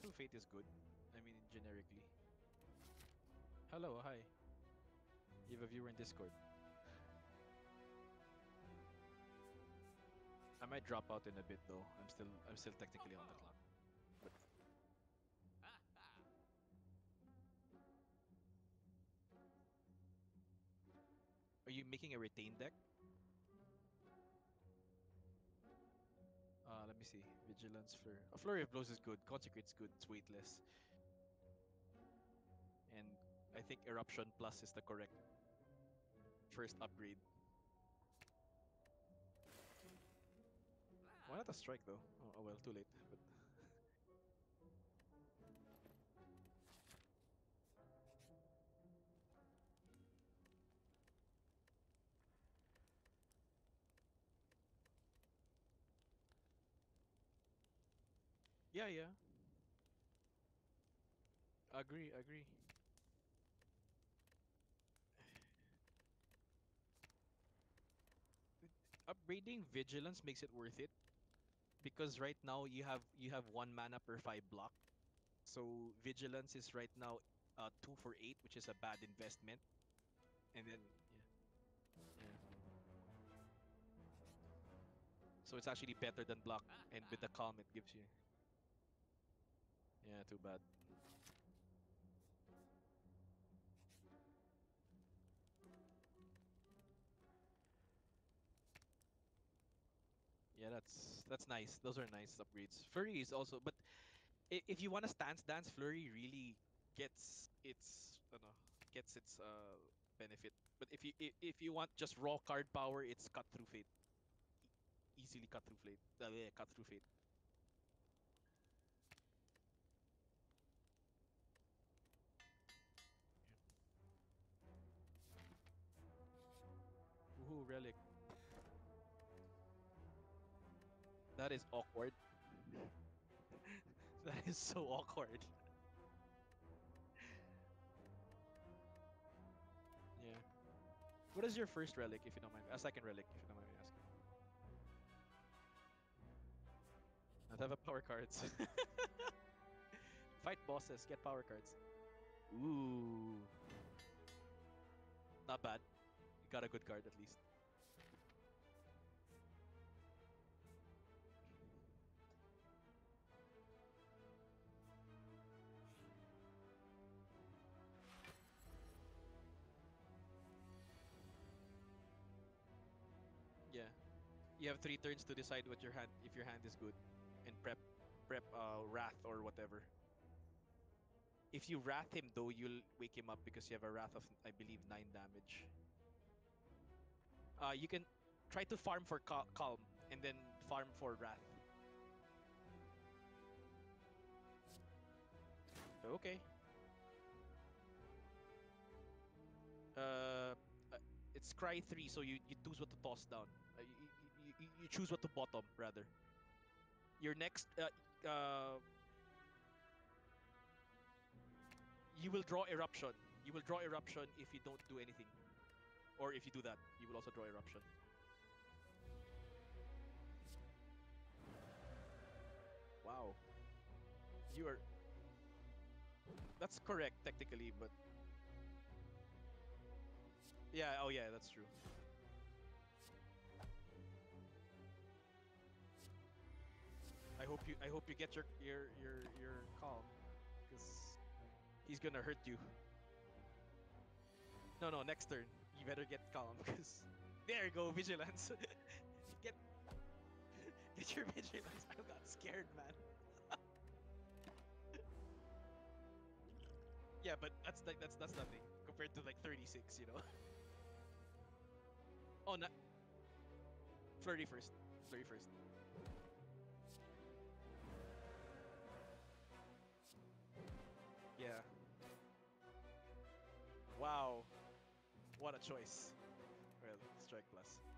Through fate is good. I mean, generically. Hello, hi. You have a viewer in Discord. I might drop out in a bit though. I'm still I'm still technically on the clock. But Are you making a retain deck? Let me see. Vigilance Flurry. A Flurry of Blows is good. Consecrate's good. It's weightless. And I think Eruption Plus is the correct first upgrade. Why not a strike though? Oh, oh well, too late. Yeah, yeah. Agree, agree. Upgrading vigilance makes it worth it because right now you have you have one mana per five block. So vigilance is right now uh two for eight, which is a bad investment. And then yeah. Yeah. So it's actually better than block and with the calm it gives you. Yeah, too bad. Yeah, that's that's nice. Those are nice upgrades. Flurry is also, but if you want to stance dance, Flurry really gets its, you know, gets its uh benefit. But if you i- if you want just raw card power, it's cut through fate. E- Easily cut through fate. Uh, yeah, cut through fate. Relic. That is awkward. that is so awkward. yeah. What is your first relic, if you don't mind? A second relic, if you don't mind me asking. Not have a power cards. Fight bosses, get power cards. Ooh. Not bad. You got a good card at least. You have three turns to decide what your hand if your hand is good and prep prep uh wrath or whatever. If you wrath him though, you'll wake him up because you have a wrath of I believe nine damage. Uh you can try to farm for cal- calm and then farm for wrath. Okay. Uh, uh, it's scry three, so you, you choose what to toss down. You choose what to bottom rather. Your next uh, uh, you will draw eruption. You will draw eruption if you don't do anything, or if you do that, you will also draw eruption. Wow, you are. That's correct technically, but yeah. Oh yeah, that's true. I hope you I hope you get your your your your calm because he's gonna hurt you. No no next turn you better get calm because there you go vigilance. get get your vigilance. I got scared man. yeah, but that's like that's that's nothing compared to like 36, you know. oh, no. flurry first. Flurry first. Yeah. Wow. What a choice. Well, strike plus.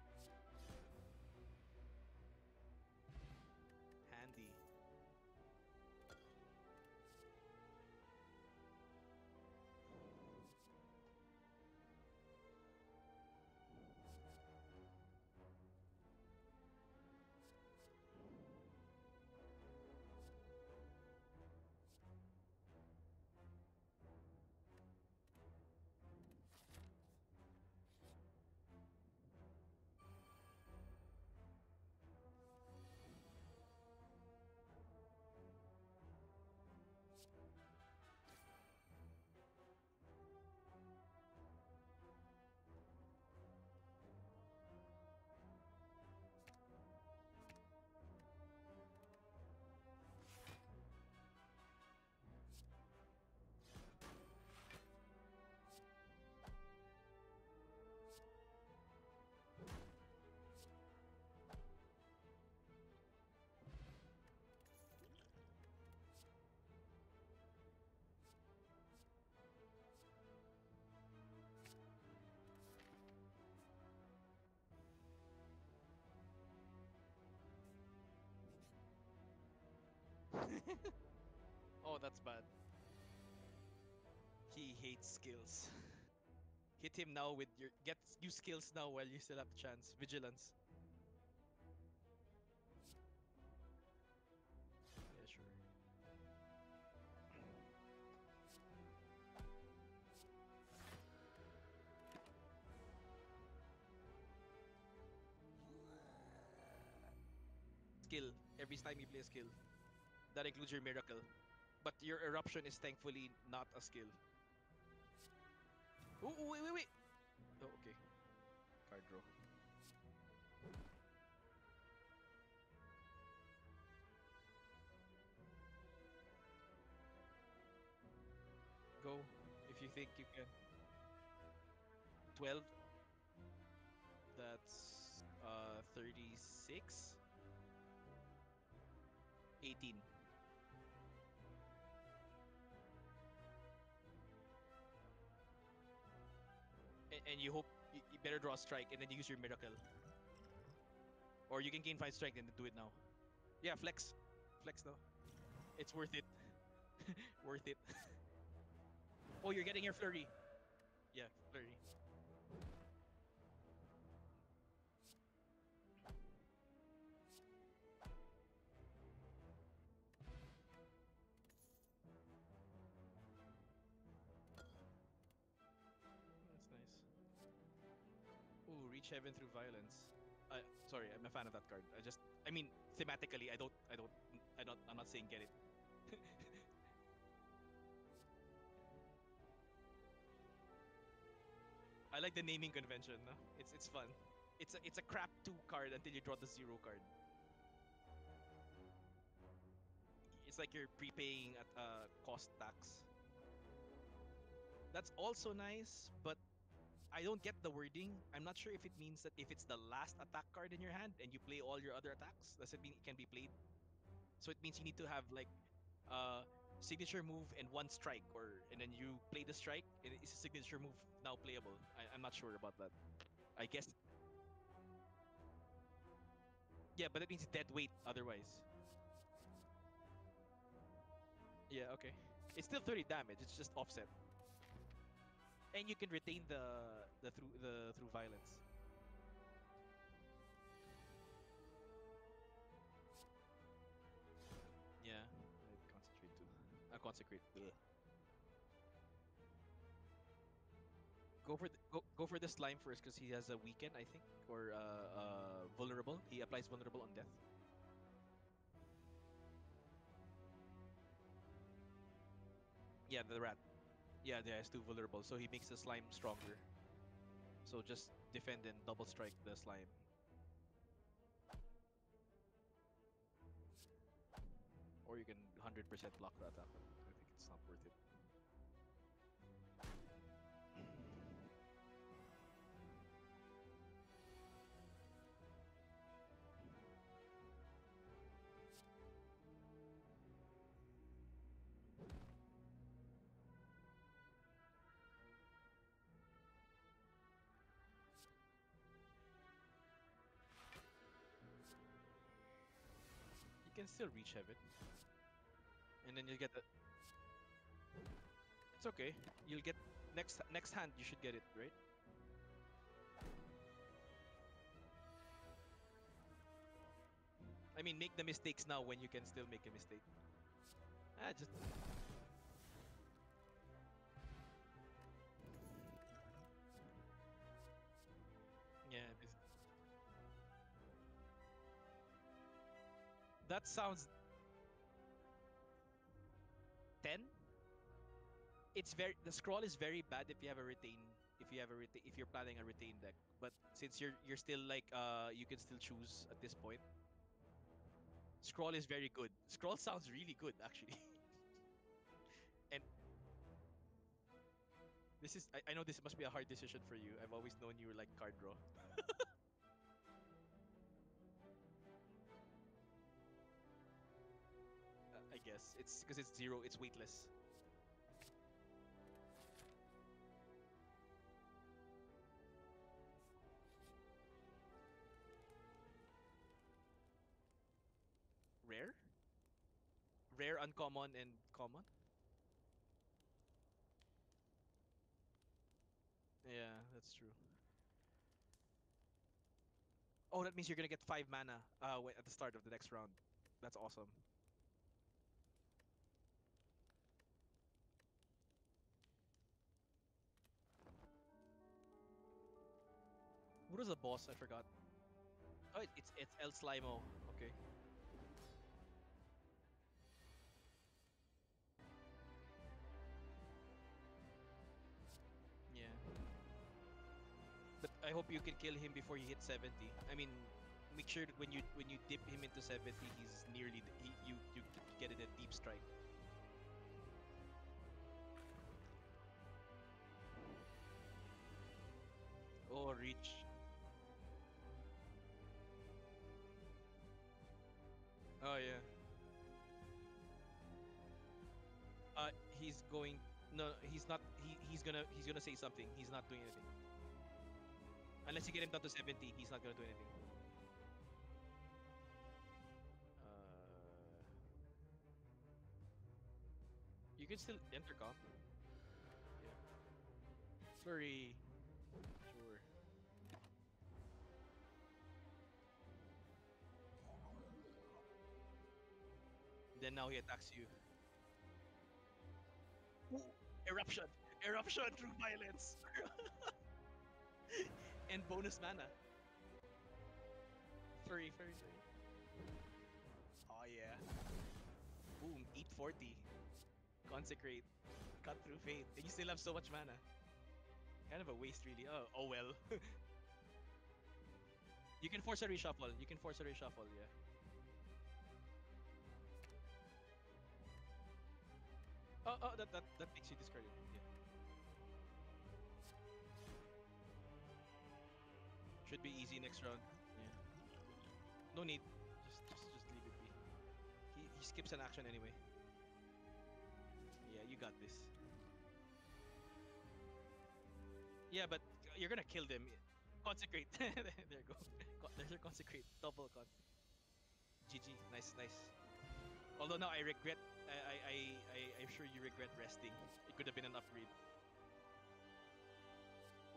oh, that's bad. He hates skills. Hit him now with your get use skills now while you still have the chance. Vigilance. Yeah, sure. Skill. Every time you play a skill. That includes your miracle. But your eruption is thankfully not a skill. Oh, oh, wait, wait, wait. Oh, okay. Card draw. Go if you think you can. 12. That's uh 36. 18. And you hope you, you better draw a strike and then you use your miracle. Or you can gain 5 strength and do it now. Yeah, flex. Flex now. It's worth it. worth it. oh, you're getting your flurry. Yeah, reach through violence. Sorry, I'm a fan of that card. I just, I mean, thematically, I don't, I don't, I don't, I'm not saying get it. I like the naming convention. No? It's it's fun. It's a it's a crap two card until you draw the zero card. It's like you're prepaying at uh, cost tax. That's also nice, but I don't get the wording. I'm not sure if it means that if it's the last attack card in your hand and you play all your other attacks, does it mean it can be played? So it means you need to have like uh signature move and one strike, or and then you play the strike. And is a signature move now playable? I, I'm not sure about that. I guess. Yeah, but it means dead weight otherwise. Yeah, okay. It's still 30 damage. It's just offset. And you can retain the the through the through violence. Yeah, I concentrate too. I consecrate. Ugh. Go for the, go go for the slime first because he has a weaken, I think, or uh, uh vulnerable. He applies vulnerable on death. Yeah, the rat. Yeah, yeah, it's too vulnerable, so he makes the slime stronger. So just defend and double strike the slime. Or you can 100% block the attack. I think it's not worth it. Can still reach heaven. And then you get the... It's okay. You'll get... Next next hand, you should get it, right? I mean, make the mistakes now when you can still make a mistake. Ah, just... That sounds 10 it's very the scrawl is very bad if you have a retain if you have a retain if you're planning a retain deck. But since you're you're still like uh you can still choose at this point. Scrawl is very good. Scrawl sounds really good actually. And this is I, I know this must be a hard decision for you. I've always known you were like card draw Guess it's because it's zero it's weightless rare rare, uncommon, and common. Yeah, that's true. Oh, that means you're gonna get five mana uh, at the start of the next round. That's awesome. What was the boss? I forgot. Oh, it, it's it's El Slimo. Okay. Yeah. But I hope you can kill him before he hits 70. I mean, make sure that when you when you dip him into 70, he's nearly he, you you get it a deep strike. Oh, reach. Oh yeah. Uh, he's going. No, he's not. He he's gonna he's gonna say something. He's not doing anything. Unless you get him down to 70, he's not gonna do anything. Uh, you can still intercom. Yeah. Flurry. Then now he attacks you. Ooh, eruption! Eruption through violence! and bonus mana. Furry, furry, furry. Oh yeah. Boom, 840. Consecrate. Cut through fate. And you still have so much mana. Kind of a waste really. Oh, oh well. you can force a reshuffle. You can force a reshuffle, yeah. Oh, oh, that, that, that makes you discard it. Yeah. Should be easy next round. Yeah. No need. Just, just, just leave it be. He, he skips an action anyway. Yeah, you got this. Yeah, but you're gonna kill them. Consecrate. there you go. There's your consecrate. Double con. GG. Nice, nice. Although now I regret. I, I, I, I'm sure you regret resting. It could have been an upgrade.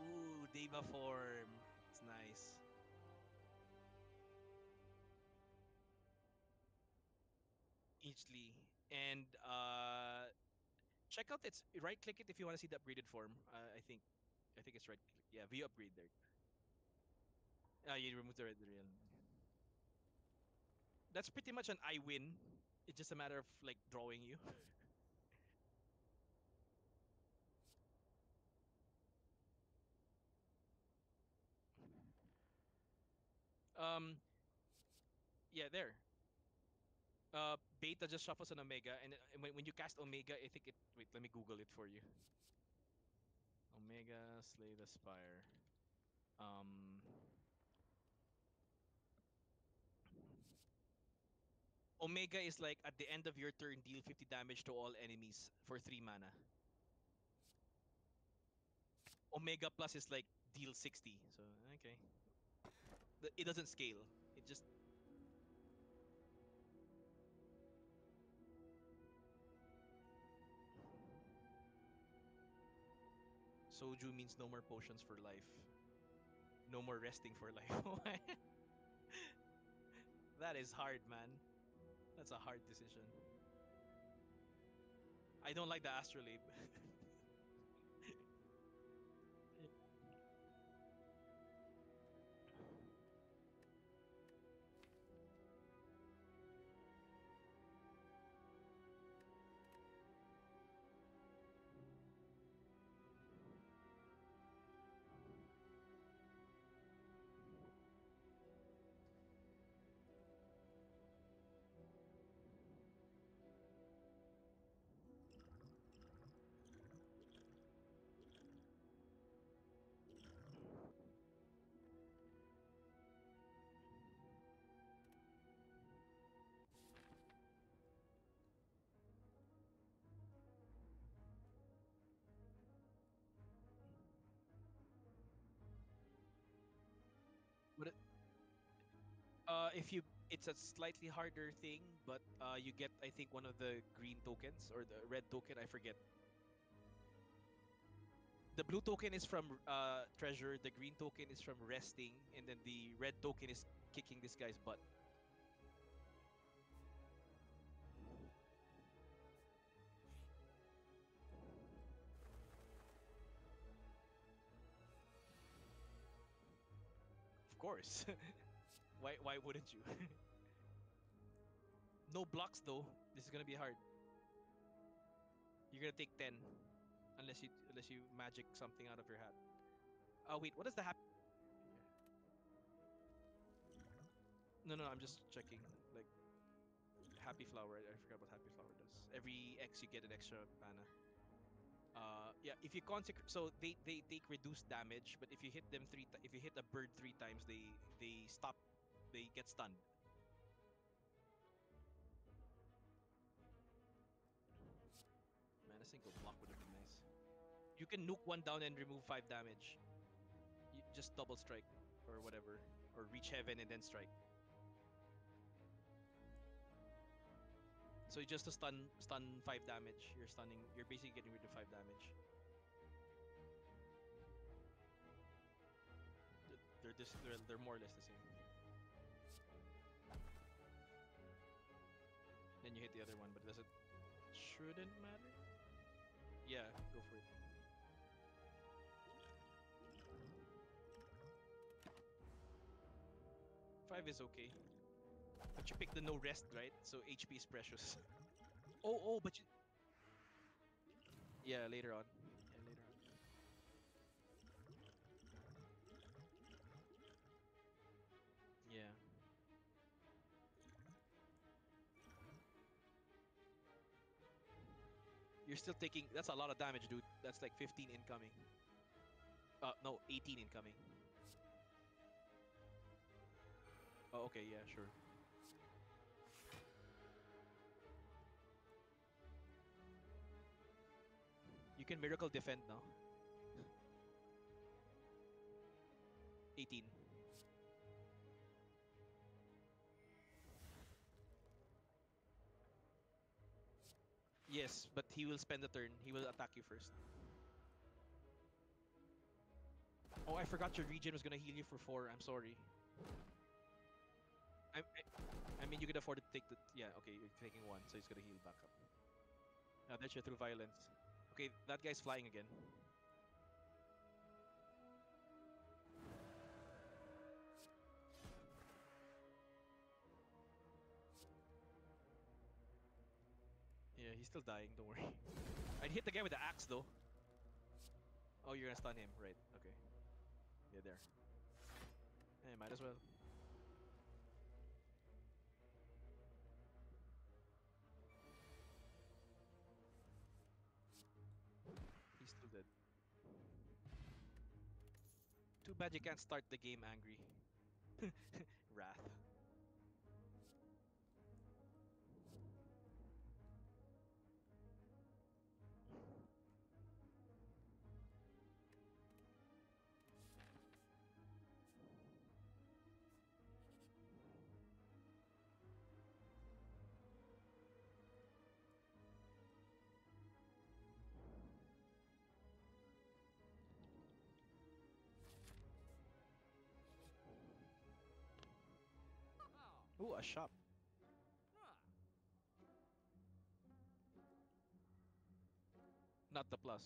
Ooh, Deva form. It's nice. Eachly. And uh check out its right click it if you want to see the upgraded form. Uh, I think I think it's right click. Yeah, view upgrade there. Ah, you remove the red. That's pretty much an I win. It's just a matter of like drawing you. um yeah, there. Uh, beta just shuffles an omega, and, and when, when you cast omega, I think it. Wait, let me Google it for you. Omega slay the spire. Um, omega is like at the end of your turn, deal 50 damage to all enemies for three mana. Omega plus is like deal 60. So okay, it doesn't scale. It just Sozu means no more potions for life. No more resting for life. that is hard, man. That's a hard decision. I don't like the astrolabe. if you it's a slightly harder thing, but uh, you get I think one of the green tokens or the red token. I forget. The blue token is from uh, treasure. The green token is from resting, and then the red token is kicking this guy's butt. Of course. why why wouldn't you? no blocks though. This is gonna be hard. You're gonna take ten, unless you unless you magic something out of your hat. Oh wait, what does the happy? No, no, I'm just checking. Like, happy flower. I, forgot what happy flower does. Every X you get an extra mana. Uh, yeah, if you consecrate, so they they take reduced damage, but if you hit them three, if you hit a bird three times, they they stop, they get stunned. Man, a single block would have been nice. You can nuke one down and remove five damage. You just double strike or whatever, or reach heaven and then strike. So just to stun stun five damage, you're stunning. You're basically getting rid of five damage. They're just they're, they're more or less the same. Then you hit the other one, but does it shouldn't matter? Yeah, go for it. Five is okay. But you pick the no rest, right? So HP is precious. Oh, oh, but you. Yeah, later on. You're still taking. That's a lot of damage, dude. That's like 15 incoming. Uh, no, 18 incoming. Oh, okay, yeah, sure. You can miracle defend now. 18. Yes, but he will spend the turn. He will attack you first. Oh, I forgot your regen was gonna heal you for four. I'm sorry. I, I, I mean, you can afford to take the. Yeah, okay, you're taking one, so he's gonna heal back up. Now that's your through violence. Okay, that guy's flying again. He's still dying, don't worry. I'd hit the guy with the axe though. Oh, you're gonna stun him, right? Okay. Yeah, there. Hey, might as well. He's still dead. Too bad you can't start the game angry. Wrath. Ooh, a shop. Not the plus.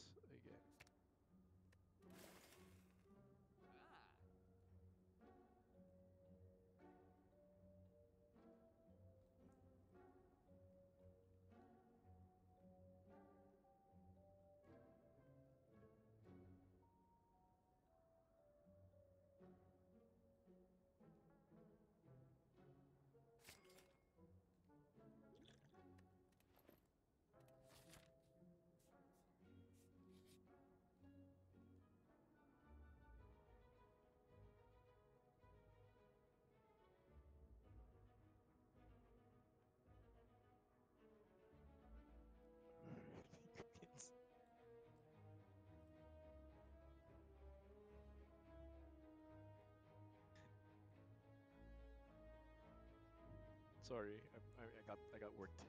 Sorry, I, I, got I got worked.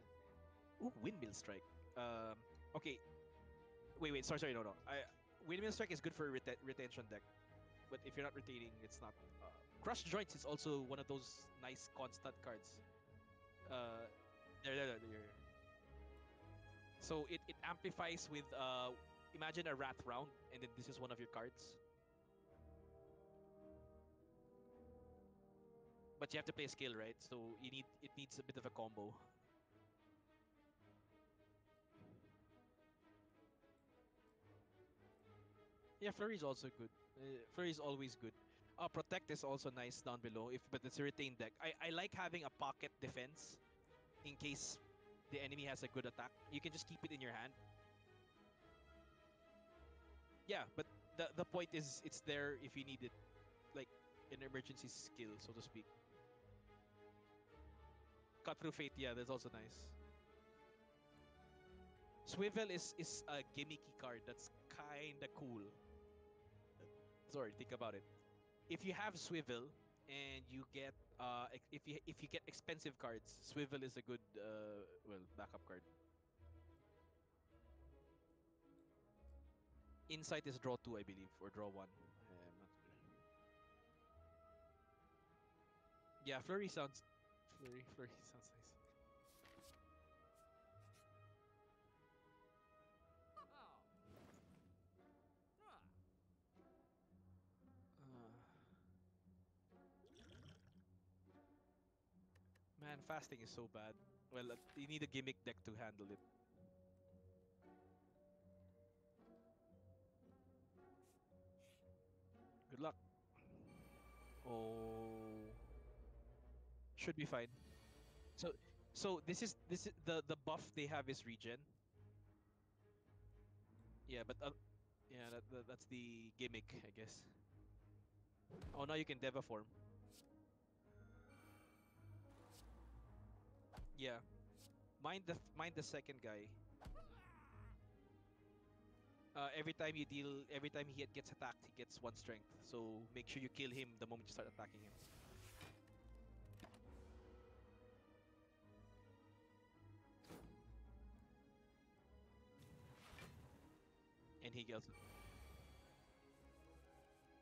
Ooh, windmill strike. Um, okay. Wait, wait. Sorry, sorry. No, no. I windmill strike is good for rete- retention deck, but if you're not retaining, it's not. Uh, crush joints is also one of those nice constant cards. Uh, there, there, there. there. So it, it amplifies with uh, imagine a wrath round, and then this is one of your cards. But you have to play skill, right? So you need it needs a bit of a combo. Yeah, flurry is also good. Uh, flurry is always good. Uh, protect is also nice down below. If but it's a retained deck. I, I like having a pocket defense in case the enemy has a good attack. You can just keep it in your hand. Yeah, but the the point is it's there if you need it, like an emergency skill, so to speak. Cut through fate, yeah, that's also nice. Swivel is is a gimmicky card that's kinda cool. Sorry, think about it. If you have swivel and you get uh if you if you get expensive cards, swivel is a good uh well backup card. Insight is draw two, I believe, or draw one. I'm not sure. Yeah, flurry sounds flurry flurry sounds nice. Uh, man, fasting is so bad. Well, uh, you need a gimmick deck to handle it. Good luck. Oh, should be fine. So, so this is this is the the buff they have is regen. Yeah, but uh, yeah, that, that that's the gimmick, I guess. Oh, now you can Deva form. Yeah, mind the mind the second guy. Uh, every time you deal, every time he gets attacked, he gets one strength. So make sure you kill him the moment you start attacking him.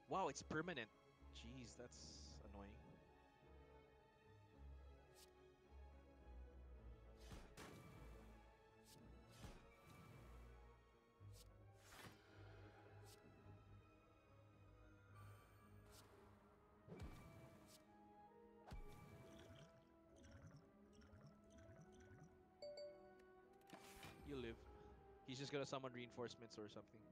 Wow, it's permanent. Jeez, that's annoying. He's just gonna summon reinforcements or something.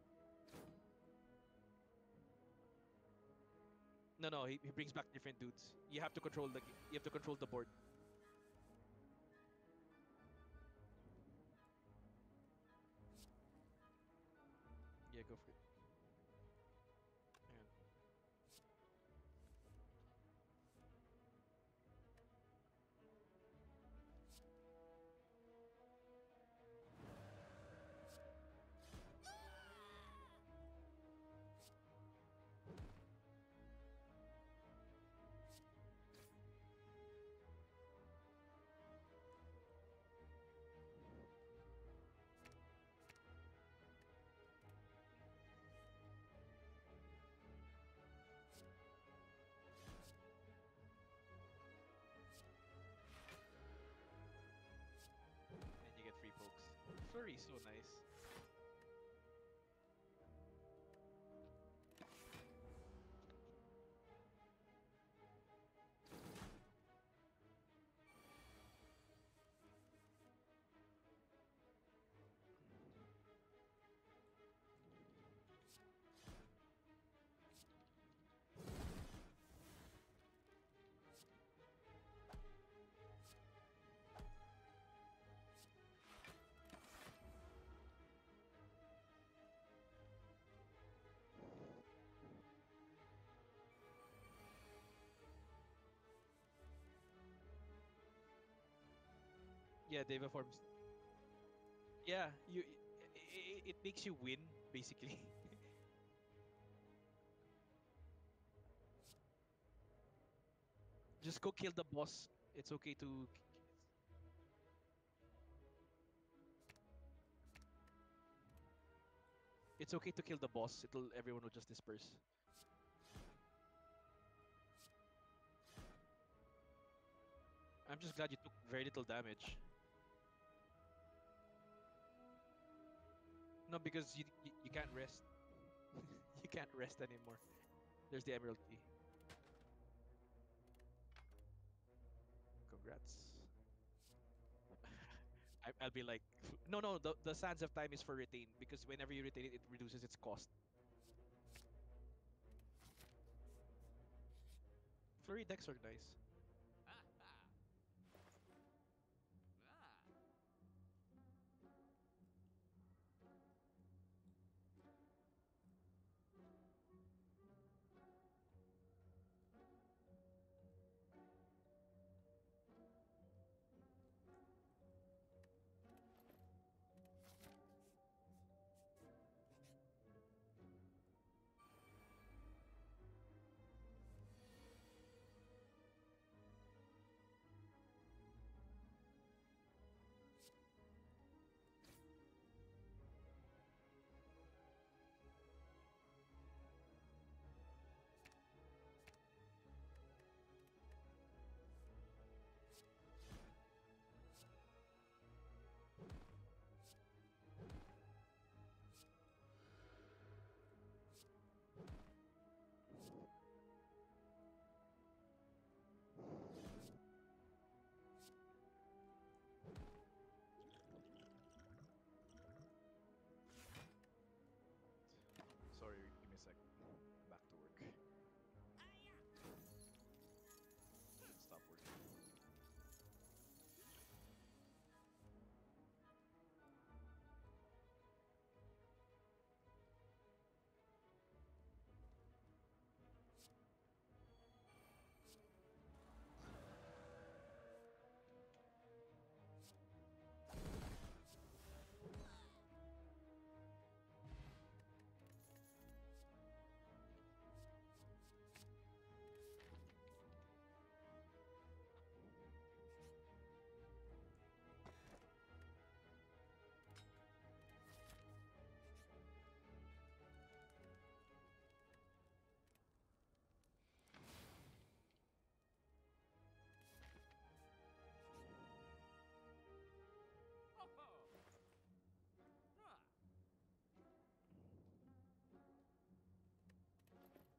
No, no, he, he brings back different dudes. You have to control the you have to control the board. Is so nice. yeah, Deva forms. Yeah, you it, it makes you win basically. Just go kill the boss. It's okay to It's okay to kill the boss. It'll everyone will just disperse. I'm just glad you took very little damage. No, because you you, you can't rest. you can't rest anymore. There's the emerald key. Congrats. I, I'll be like, no, no. The the sands of time is for retain because whenever you retain it, it reduces its cost. Flurry decks are nice.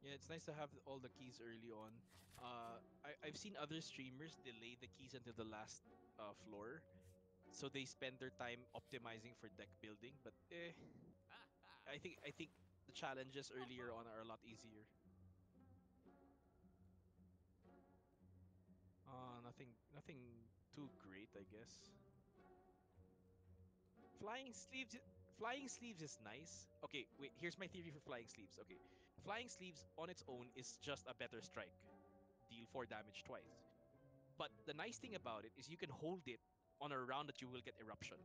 Yeah, it's nice to have all the keys early on. Uh, I, I've seen other streamers delay the keys until the last uh, floor, so they spend their time optimizing for deck building. But eh. I think I think the challenges earlier on are a lot easier. Uh, nothing nothing too great, I guess. Flying sleeves flying sleeves is nice. Okay, wait, here's my theory for flying sleeves. Okay. Flying sleeves on its own is just a better strike. Deal 4 damage twice. But the nice thing about it is you can hold it on a round that you will get eruption.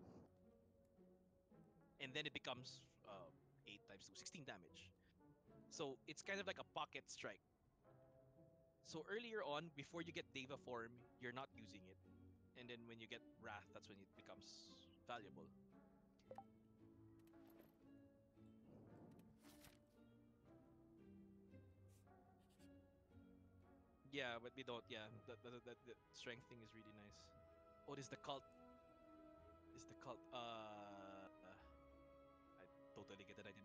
And then it becomes uh, 8 times 2, 16 damage. So it's kind of like a pocket strike. So earlier on, before you get Deva form, you're not using it. And then when you get Wrath, that's when it becomes valuable. Yeah, but we don't. Yeah, that that, that, that strength thing is really nice. Oh, this is the cult. This is the cult. Uh, uh, I totally get 99.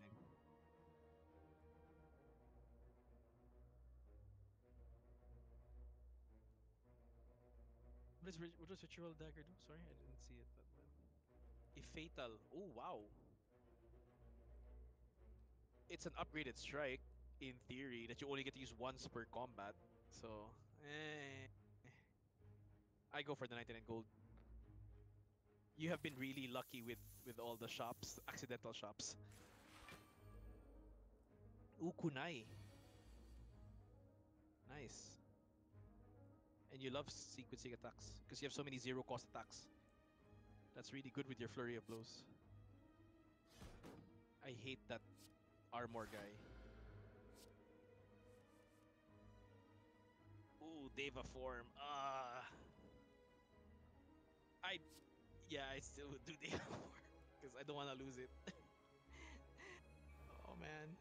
What is what does ritual dagger do? Sorry, I didn't see it that well. If fatal. Oh wow. It's an upgraded strike in theory that you only get to use once per combat. So, eh. I go for the 99 gold. You have been really lucky with with all the shops, accidental shops. Ooh, kunai. Nice. And you love sequencing attacks because you have so many zero cost attacks. That's really good with your flurry of blows. I hate that armor guy. Ooh, Deva form. Ah. I yeah, I still would do Deva form because I don't want to lose it. Oh man.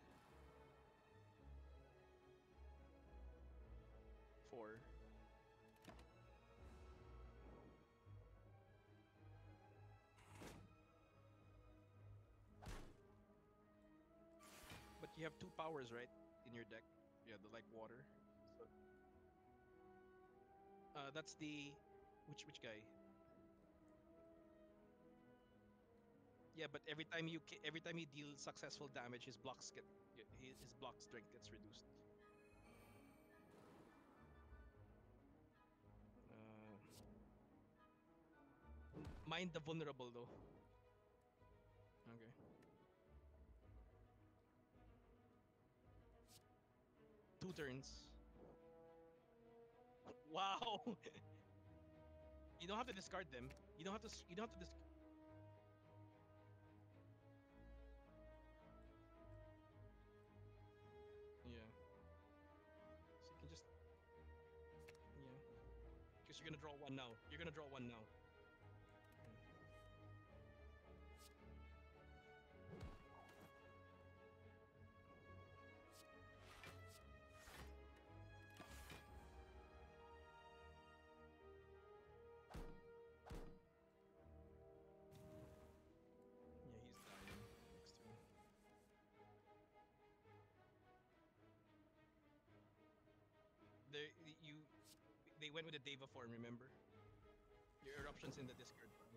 Four. But you have two powers, right? In your deck. Yeah, the like water. Uh, that's the which which guy? Yeah, but every time you every time you deal successful damage, his blocks get his, his block strength gets reduced. Uh, mind the vulnerable though. Okay. Two turns. Wow. you don't have to discard them. You don't have to. You don't have to discard. Yeah. So you can just. Yeah. Because you're gonna draw one now. they you they went with the Deva form, remember? Your eruptions in the Discord form.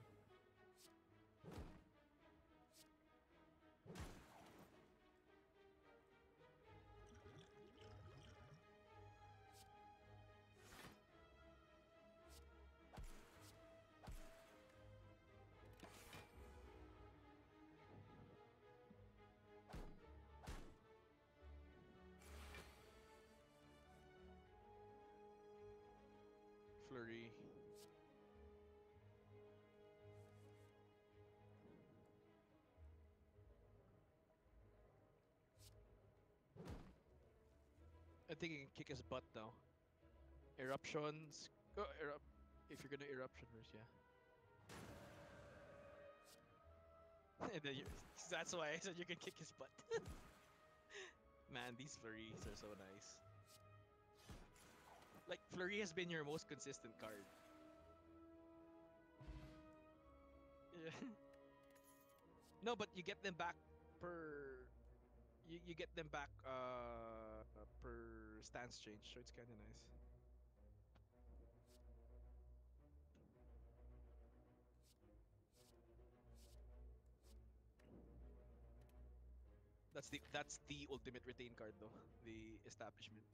30. I think he can kick his butt though. Eruptions. Oh, erupt. If you're gonna eruption first, yeah. and then you, that's why I said you can kick his butt. Man, these flurries are so nice. Like flurry has been your most consistent card. No, but you get them back per. You, you get them back uh per stance change, so it's kind of nice. That's the that's the ultimate retain card though, the establishment.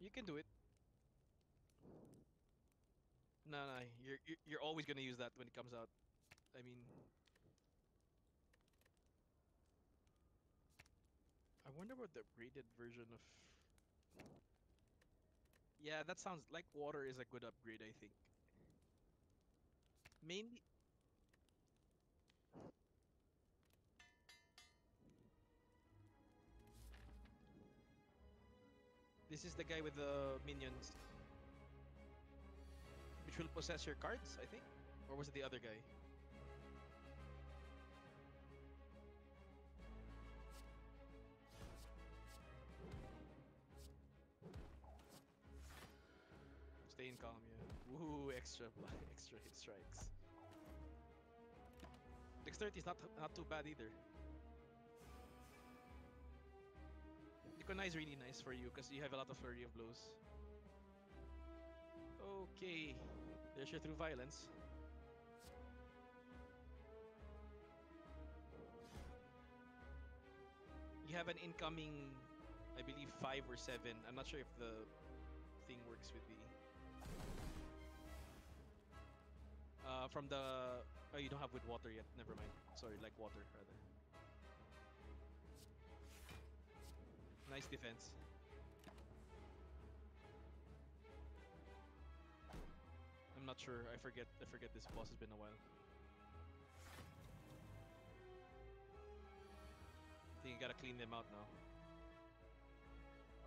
You can do it. No, no, you're you're, always gonna use that when it comes out. I mean, I wonder what the rated version of. Yeah, that sounds like water is a good upgrade. I think. Mainly, this is the guy with the minions, which will possess your cards. I think, or was it the other guy? Stay in calm, yeah. Woohoo, extra, extra hit strikes. Dexterity is not not too bad either. Nikonai is really nice for you because you have a lot of flurry of blows. Okay, there's your through violence. You have an incoming, I believe five or seven. I'm not sure if the thing works with the. Uh, from the. Oh, you don't have with water yet. Never mind. Sorry, like water rather. Nice defense. I'm not sure. I forget. I forget this boss has been a while. I think you gotta clean them out now.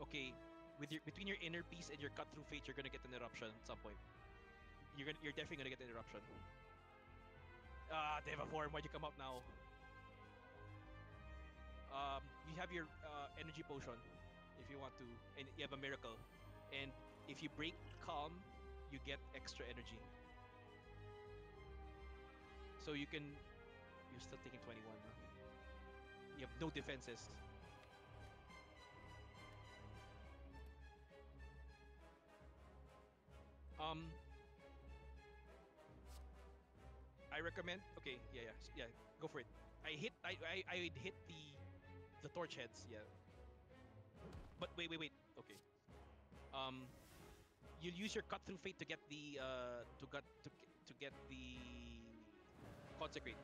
Okay, with your between your inner peace and your cut through fate, you're gonna get an eruption at some point. You're gonna, you're definitely gonna get an eruption. Ah, Deva form, why'd you come up now? Um, you have your uh, energy potion if you want to, and you have a miracle. And if you break calm, you get extra energy. So you can. You're still taking 21. Huh? You have no defenses. Um, I recommend. Okay, yeah, yeah, yeah. Go for it. I hit. I I I hit the the torch heads. Yeah. But wait, wait, wait. Okay. Um, you use your cut through fate to get the uh to get to to get the consecrate,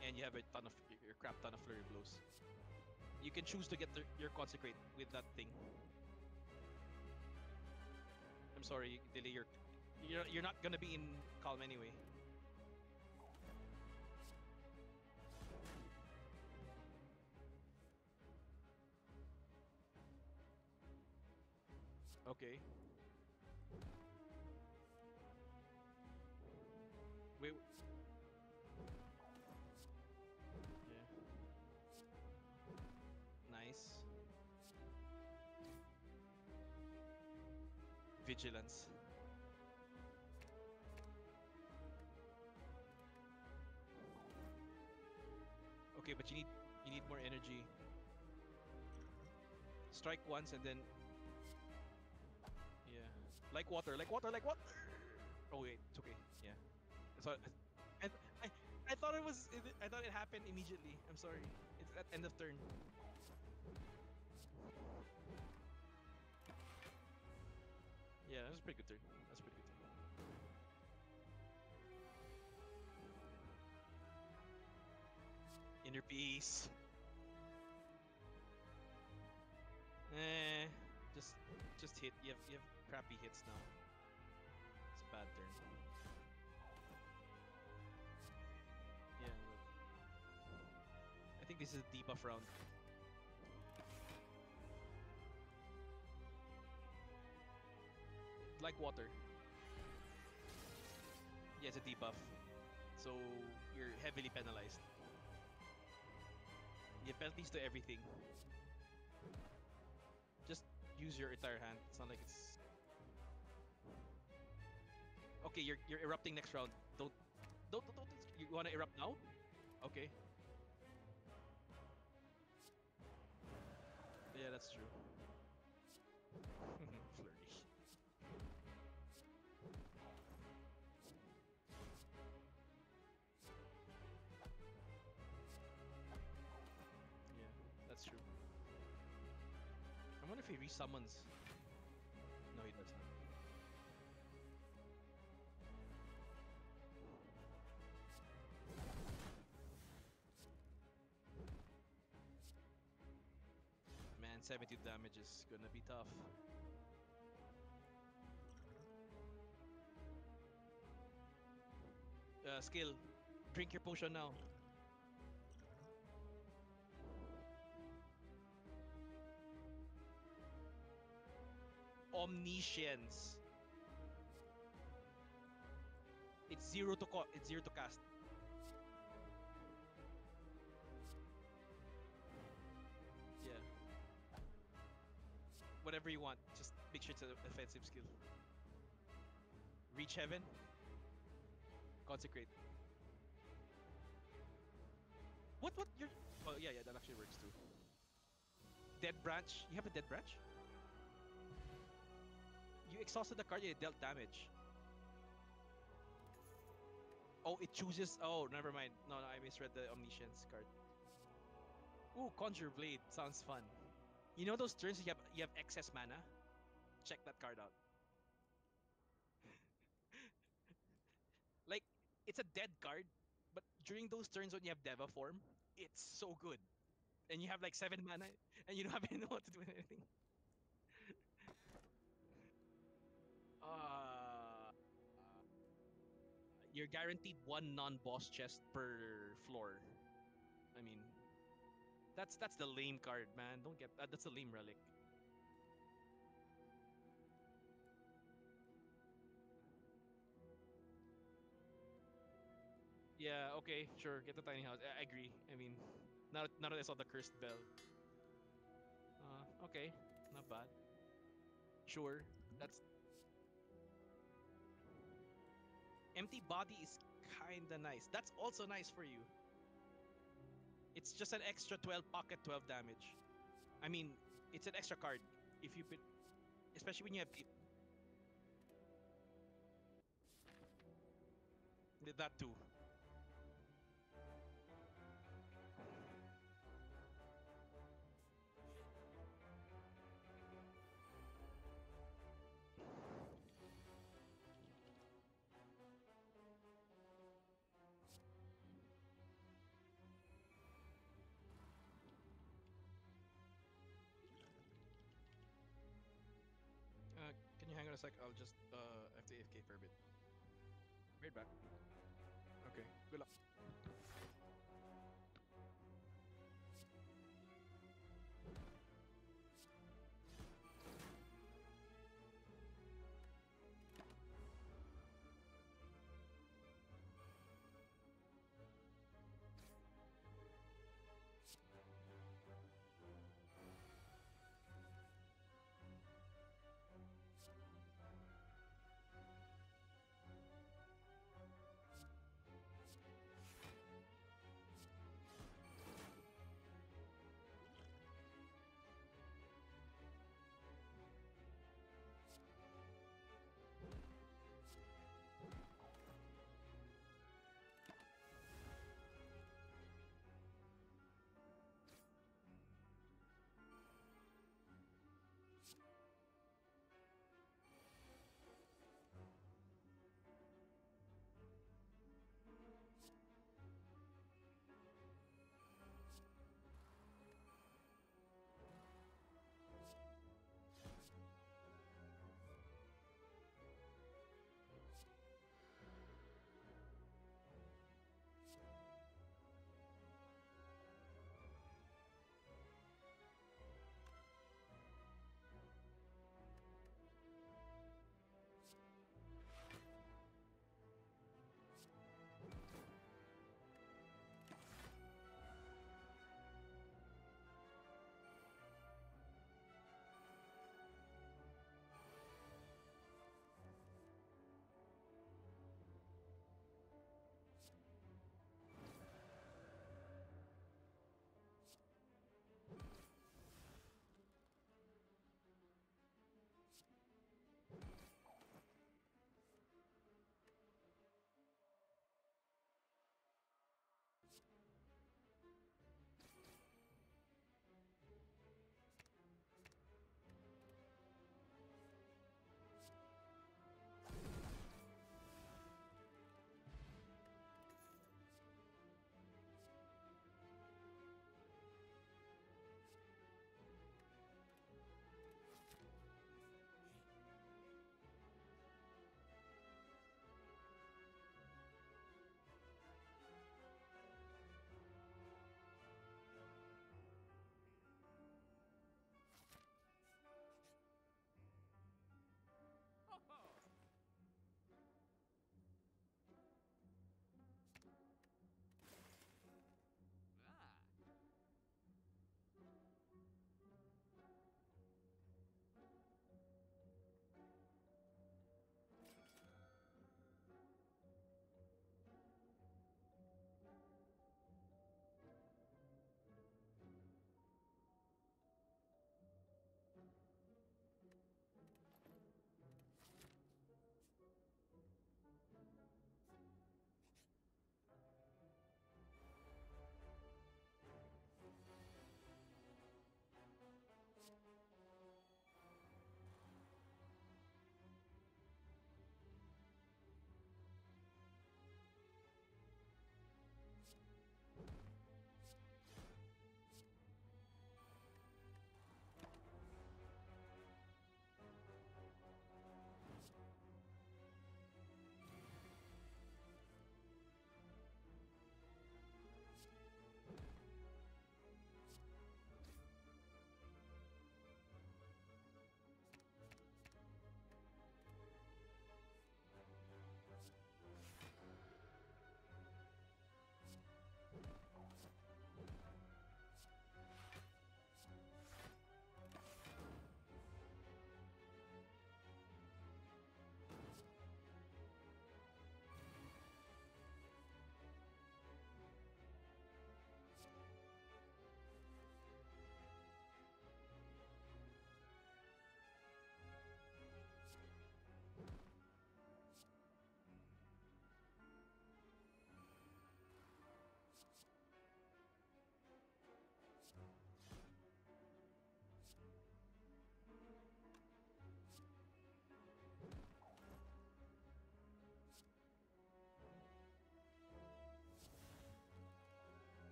and you have a ton of your crap ton of flurry blows. You can choose to get the, your consecrate with that thing. I'm sorry, delay your. You're you're not gonna be in calm anyway. Okay. Wait. Yeah. Nice. Vigilance. Okay, but you need you need more energy. Strike once and then like water, like water, like water. Oh wait, it's okay. Yeah. So I, I, I thought it was I thought it happened immediately. I'm sorry. It's at end of turn. Yeah, that's a pretty good turn. That's a pretty good turn. Inner peace. Eh, just just hit. You have you have crappy hits now. It's a bad turn. Yeah. I think this is a debuff round. Like water. Yeah, it's a debuff. So you're heavily penalized. You have penalties to everything. Just use your entire hand. It's not like it's. Okay, you're you're erupting next round. Don't don't don't. don't you want to erupt now? Okay. Yeah, that's true. Flurry. Yeah, that's true. I wonder if he resummons. 170 damage is gonna be tough. Uh, skill. Drink your potion now. Omniscience. It's zero to co- it's zero to cast. Whatever you want, just make sure it's an offensive skill. Reach heaven. Consecrate. What? What? You're. Oh yeah, yeah. That actually works too. Dead branch. You have a dead branch. You exhausted the card. You dealt damage. Oh, it chooses. Oh, never mind. No, no, I misread the omniscience card. Ooh, conjure blade sounds fun. You know those turns you have you have excess mana. Check that card out. like it's a dead card, but during those turns when you have Deva form, it's so good. And you have like seven mana, and you don't have any what to do with anything. Uh, uh, you're guaranteed one non-boss chest per floor. I mean, that's that's the lame card, man. Don't get that. That's a lame relic. Yeah. Okay. Sure. Get the tiny house. I, agree. I mean, Now, now that I saw the cursed bell. Uh, okay, not bad. Sure, that's. Empty body is kinda nice. That's also nice for you. It's just an extra 12 pocket 12 damage. I mean, it's an extra card. If you put. Especially when you have. That too. Can you hang on a sec? I'll just uh have to AFK for a bit. Right back. Okay. Good luck.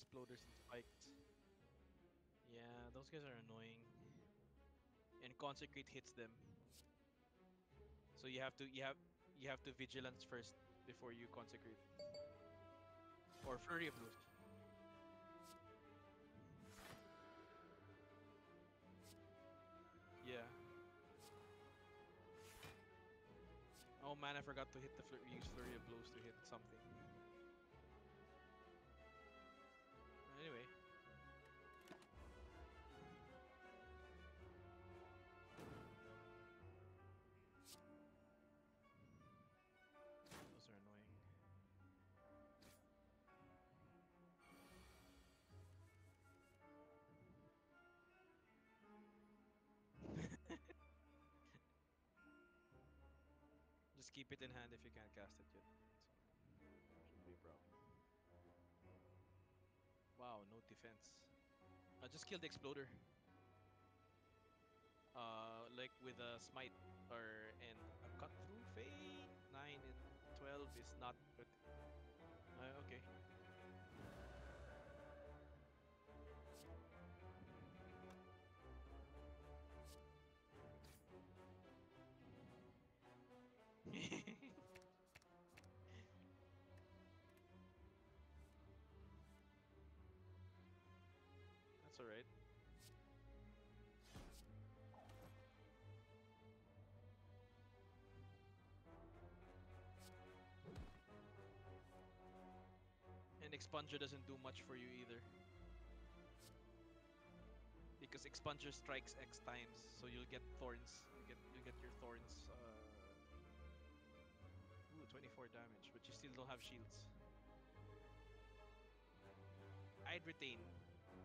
Exploders and. Yeah, those guys are annoying. And consecrate hits them. So you have to you have you have to vigilance first before you consecrate. Or flurry of blows. Yeah. Oh man, I forgot to hit the flurry, use flurry of blows to hit something. Just keep it in hand if you can't cast it yet. So, shouldn't be a problem. Wow, no defense. I just killed the exploder. Uh, like with a smite or and a cut through fate. Nine and twelve is not good. Uh, okay. Alright. And Expunger doesn't do much for you either. Because Expunger strikes X times, so you'll get thorns. You get you get your thorns. Uh... Ooh, 24 damage, but you still don't have shields. I'd retain.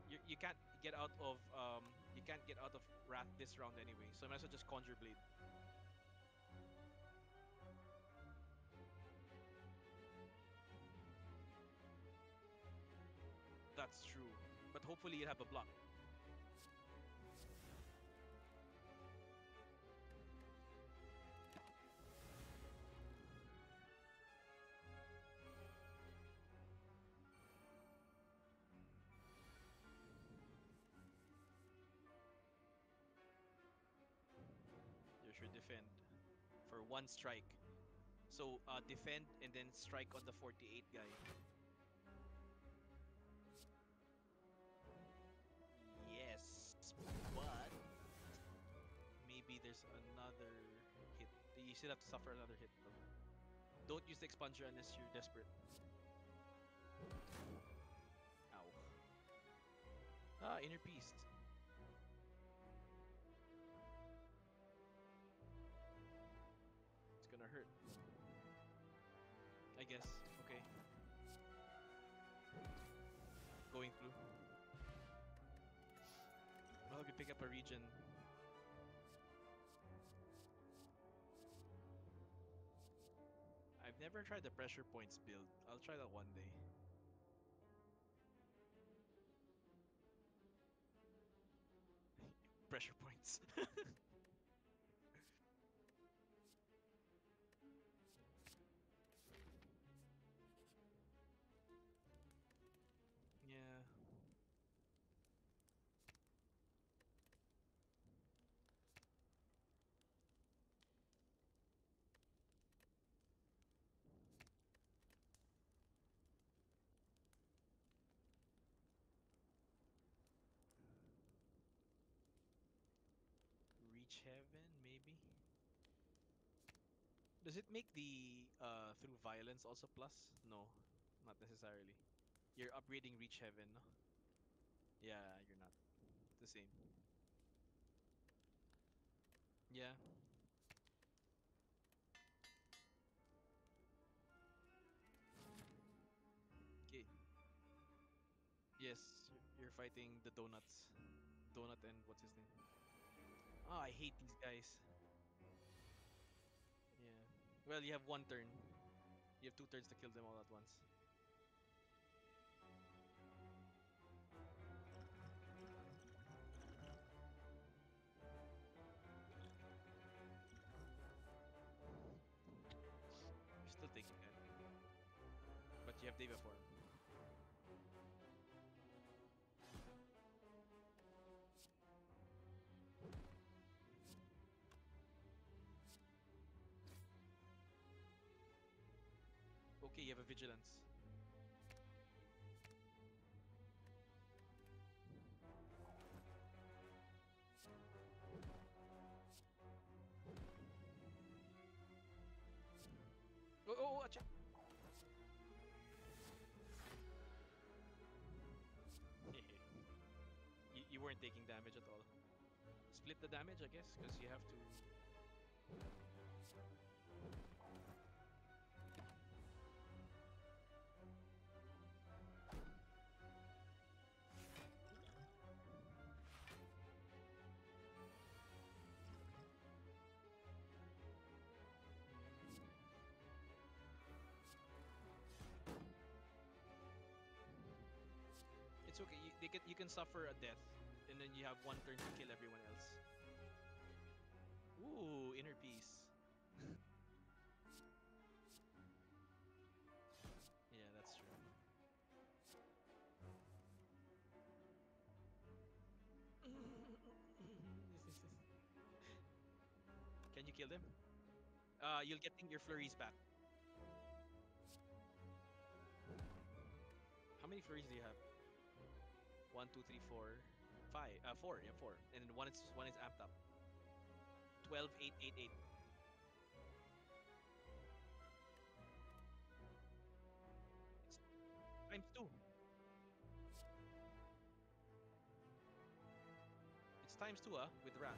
You, you can't get out of um you can't get out of Wrath this round anyway, so I might as well just Conjure Blade. That's true, but hopefully you'll have a block. Defend for one strike. So uh, defend and then strike on the 48 guy. Yes, but maybe there's another hit. You still have to suffer another hit though. Don't use the expunger unless you're desperate. Ow. Ah, inner peace. Guess. Okay. Going through. Well, we pick up a region. I've never tried the pressure points build. I'll try that one day. pressure points. Heaven, maybe. Does it make the uh through violence also plus? No, not necessarily. You're upgrading reach heaven, no? Yeah, you're not. The same. Yeah. Okay. Yes, you're fighting the donuts. Donut and what's his name? Oh, I hate these guys. Yeah. Well, you have one turn. You have two turns to kill them all at once. Vigilance. Oh, oh, oh, acha. you, you weren't taking damage at all. Split the damage, I guess, because you have to. Can, you can suffer a death, and then you have one turn to kill everyone else. Ooh, inner peace. yeah, that's true. Can you kill them? Uh, you'll get your flurries back. How many flurries do you have? One, two, three, four, five. Uh, four. Yeah, four. And then one is one is amped up. 12, 8, 8, 8. It's times two. It's times two, ah, with Wrath.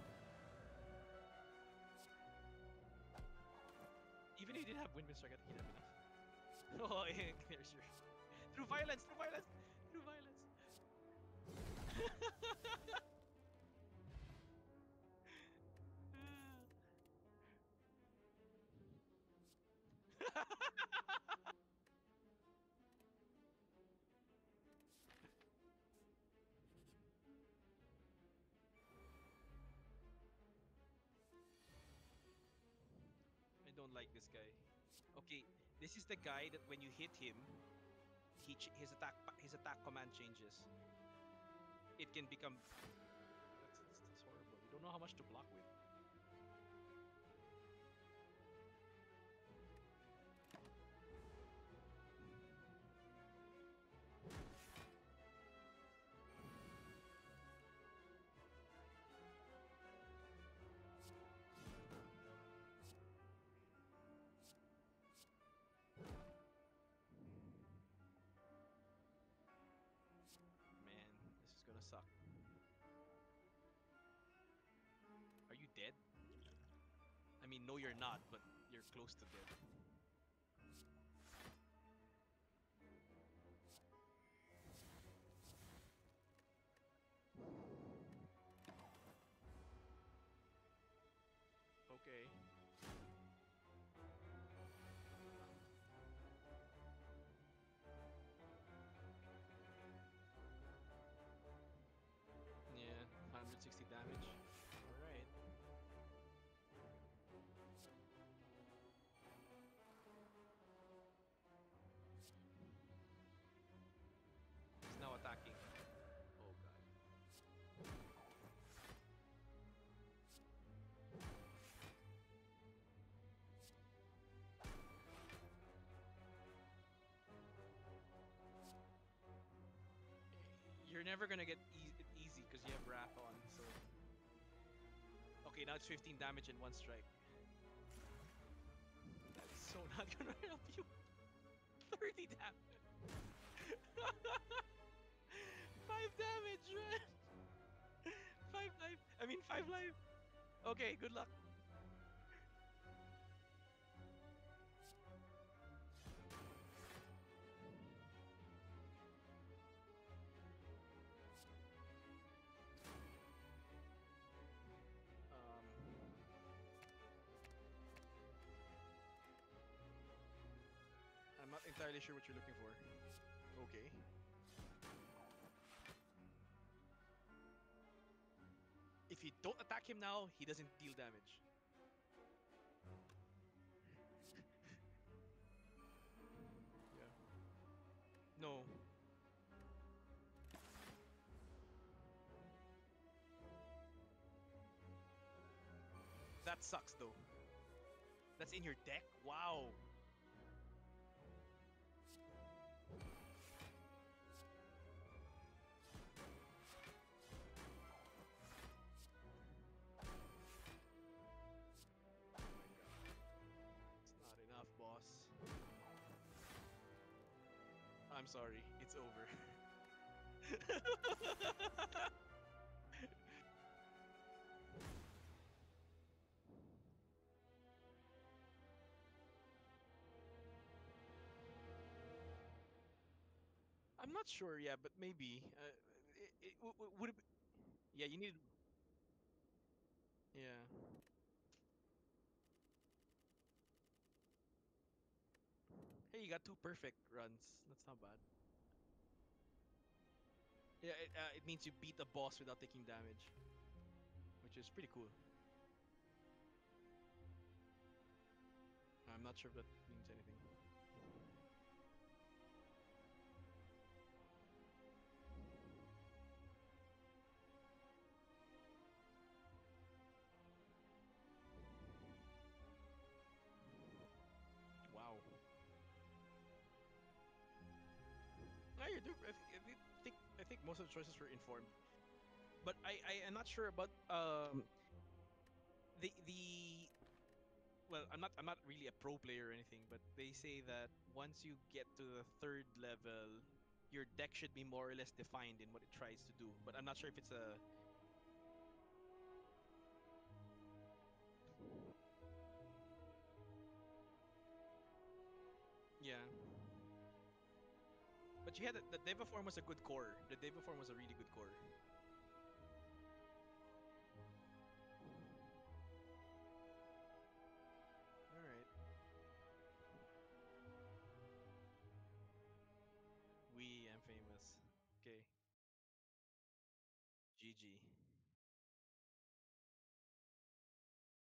Even if you didn't have Windmill Strike, I think you'd have enough. Oh, yeah, there's your... Through violence, through violence, through violence. I don't like this guy. Okay, this is the guy that when you hit him, he his attack his attack command changes. It can become. That's, that's, horrible. You don't know how much to block with. Mean, no, you're not, but you're close to dead. Never gonna get e- easy because you have Wrath on, so. Okay, now it's 15 damage in one strike. That's so not gonna help you. 30 damage. 5 damage, man. 5 life. I mean, 5 life. Okay, good luck. Entirely sure what you're looking for. Okay. If you don't attack him now, he doesn't deal damage. yeah. No. That sucks though. That's in your deck? Wow. Sorry. It's over. I'm not sure. Yeah, but maybe. Uh, it, it, would it? Be, yeah, you need. Yeah. Hey, you got two perfect runs. That's not bad. Yeah, it, uh, it means you beat a boss without taking damage, which is pretty cool. I'm not sure if that means anything. Most of the choices were informed, but I I am not sure about um the the well I'm not I'm not really a pro player or anything, but they say that once you get to the third level, your deck should be more or less defined in what it tries to do. But I'm not sure if it's a yeah. You had a, the Deva form was a good core. The Deva form was a really good core.